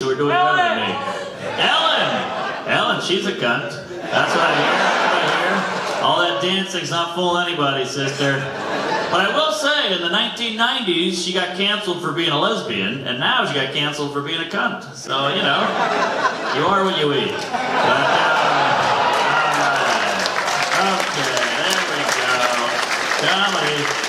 You're doing Ellen. better than me. Ellen! Ellen, she's a cunt. That's what I hear. All that dancing's not fooling anybody, sister. But I will say, in the 1990s, she got canceled for being a lesbian, and now she got canceled for being a cunt. So, you know, you are what you eat. But, uh, okay, there we go. Comedy.